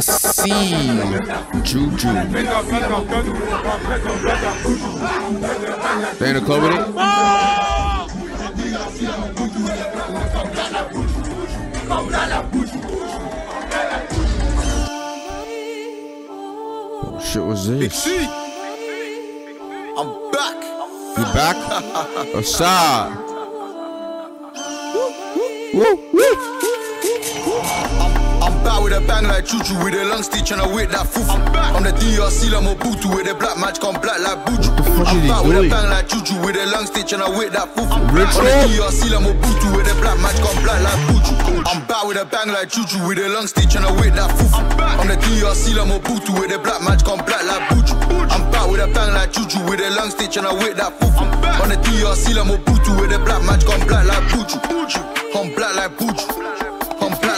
C. Juju. They in the club with it? What shit was this? I'm back. You back? Aside. Woo, woo. I'm, I'm back with a bang like Juju with a long stitch and I whip that foof. I'm back. I'm the DRC like Mobutu with a black match come black like Buju. I'm back with a bang like Juju with a long stitch and I whip that foof. Ritual? I'm the DRC like Mobutu with a black match come black like Buju. I'm back with a bang like Juju with a long stitch and I whip that foof. I'm the DRC like Mobutu with a black match come black like Buju. I'm back with a bang like Juju with a long stitch and I whip that foof. I'm the DRC like Mobutu with a black match come black like Buju. I'm black like Buju.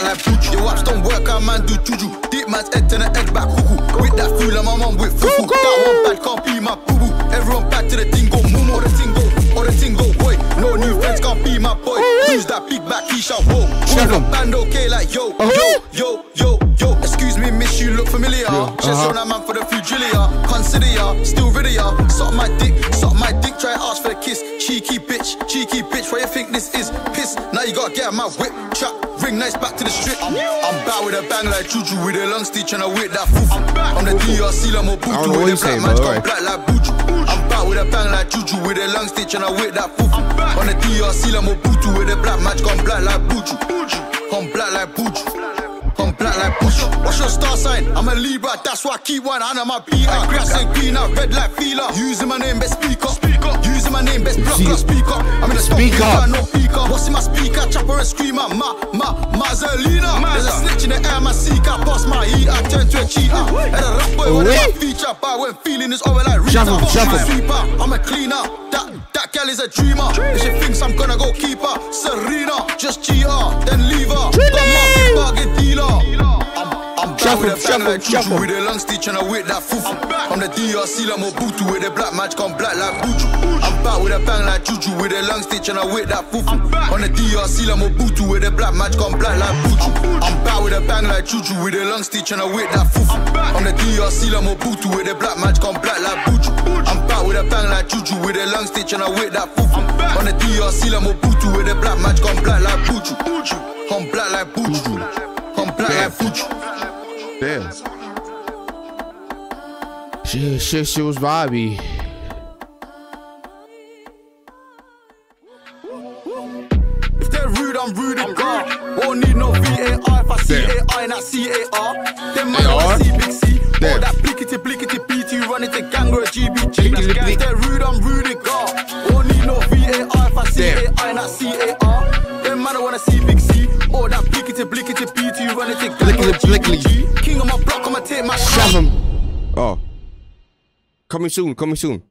Like Buju. Your waps don't work, I man do juju. Deep man's head to the edge back cuckoo. With that fool, I'm on with fufu. That one bad can't be my boo boo. Everyone back to the tingo, moom or the tingo, or the tingo boy. No new friends can't be my boy. Who's that big back? He shall whoa. Check him. band okay like yo, Uh-huh. yo, yo, yo, yo. Excuse me, miss you look familiar. Just uh-huh. on that man for the fugilia. Consider ya, still rid of ya. Suck my dick, suck my dick. Try ask for the kiss. Cheeky bitch, cheeky bitch. Where you think this is? Piss. Now you gotta get out my whip. Trap, ring nice back to the strip. I'm, I'm back with a bang like Juju with a long stitch and I whip that foof. I'm the DRC like I don't know Mobutu what with a black come alright. black like Buju. I'm back with a bang like Juju with a long stitch and I whip that foof. On the DRC like Mobutu with a black match come black like Buju. I'm black like Buju. I'm black like Buju. What's your star sign? I'm a Libra, that's why I keep one hand on my beat. Grass and green, I red like feeler. Using my name, best speaker. Speaker. Using my name, best block, See- speaker. I'm in the Speak up. no speaker. What's in my speaker? Chopper and screamer. Ma, ma, Mazzelina. There's a snitch in the air, my seeker. Pass my heat, I turn to a cheater. And a rap boy with a feature. But when feeling is over oh, like Rita. Shuffle, shuffle. sweeper. I'm a cleaner. That that gal is a dreamer. If she thinks I'm gonna go keep her, Serena, just her, then leave her. Shuffle, with a bang shuffle, like shuffle. with a long stitch and I whip that foof. I'm the DRC like Mobutu with a black match come black like Buju. I'm back with a bang like Juju with a long stitch and I whip that foof. On the DRC like Mobutu with a black match come black like Buju. I'm back with a bang like Juju with a long stitch and I whip that foof. On the DRC like Mobutu with a black match come black like Buju. I'm back with a bang like Juju with a long stitch and I whip that foof. On the DRC like Mobutu with a black match come black like Buju. I'm black like Buju. I'm black like Buju. Damn. Shit, shit, shit was vibey. If they're rude, I'm rude and gar. Won't need no VAR if I see AI and I see AR. Them man see Big Cee. All that blickety blickety BT run into gang or a GBG. Run into gang or a Blickety blickety. GBG. King on my block, I'ma take my Shove him. Oh. Coming soon, coming soon.